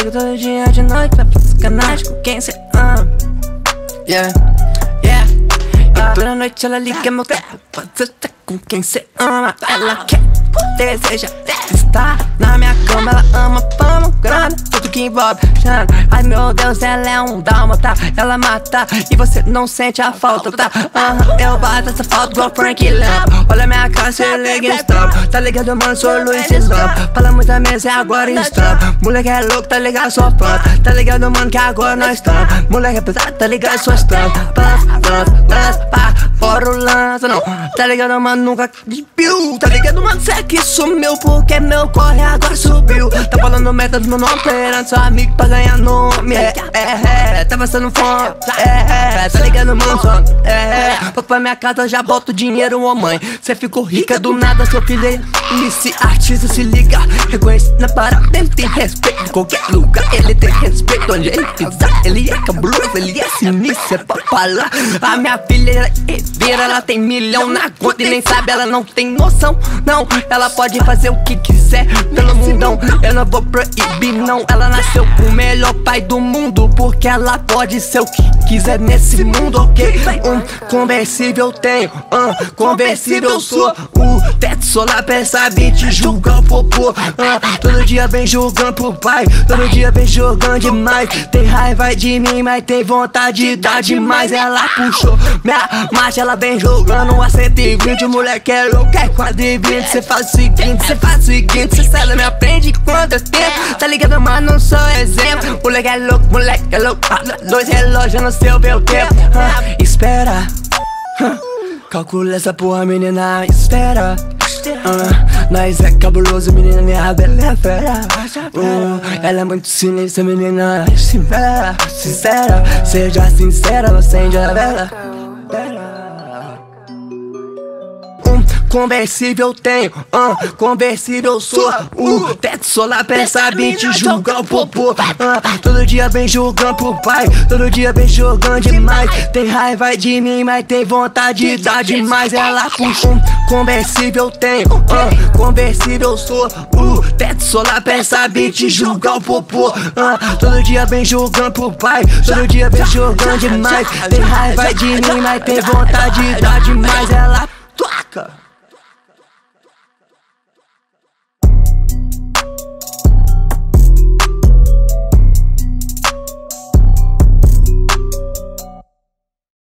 liga todo dia de noite pra sacanagem com quem cê ama. Yeah, yeah. E toda noite ela liga meu tempo pra tá com quem cê ama. Ela quer, deseja estar na minha cama. Ela ama fama, chana. Ai meu Deus, ela é um dálmata. Ela mata e você não sente a falta, tá? Uh -huh, eu bato essa falta igual Frank Lamp. Olha minha cara, cê liga stamp. Tá ligado, mano? Sou Luiz Slump. Fala muita mesa e agora em stamp. Moleque é louco, tá ligado? Sou fã. Tá ligado, mano? Que agora nós estamos. Moleque é pesado, tá ligado? Sou stamp. Lança, lança, lança, pá. Lança, não. Tá ligado, mano? Nunca despiu. Tá ligado, mano? Cê que sumiu porque meu corre agora subiu. Tá falando meta do meu nome, esperando seu amigo pra ganhar nome. É, é, é. Tá passando fome. É, é. Tá ligado, mano? É, é. Papai, minha casa, já boto dinheiro, ô mãe. Cê ficou rica do nada, seu filho MC artista, se liga. Reconhece na parada, ele tem respeito. Em qualquer lugar, ele tem respeito. Onde ele pisar, ele é cabuloso, ele é sinistro, é pra falar. A minha filha, é herdeira, ela tem milhão na conta e nem sabe, ela não tem noção. Não, ela pode fazer o que quiser pelo mundão. Eu não vou proibir, não. Ela nasceu com o melhor pai do mundo, porque ela pode ser o que quiser nesse mundo, ok? Um conversível tenho, um conversível sou. O teto solar peça beat, julga o popô. Uh, todo dia vem julgando pro pai, todo dia vem jogando demais. Tem raiva de mim, mas tem vontade de dar demais. Ela puxou minha marcha, ela vem jogando a 120. Moleque é louco, é quadrivinte. Cê faz o seguinte, cê faz o seguinte. Cê sai me aprende quando eu tempo. Tá ligado, mas não sou exemplo. Moleque é louco, moleque é louco. Dois relógios no seu meu tempo. Espera. Calcula essa porra, menina, espera. Uh, nós é cabuloso, menina, minha bela é fera. Uh, ela é muito sinistra, menina, sincera, sincera. Seja sincera, ela acende a vela. Conversível tenho, uh, conversível sou. Uh, Teto solar peça beat, julga o popô uh, Todo dia vem jogando pro pai, todo dia vem jogando demais. Tem raiva de mim, mas tem vontade de dar demais. Ela puxa um conversível tenho, uh, conversível sou. Uh, Teto solar peça beat, julga o popô uh, Todo dia vem jogando pro pai, todo dia vem jogando demais. Tem raiva de mim, mas tem vontade de dar demais. Ela toca